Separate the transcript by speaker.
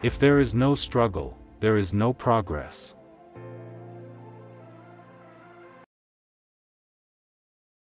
Speaker 1: If there is no struggle, there is no progress.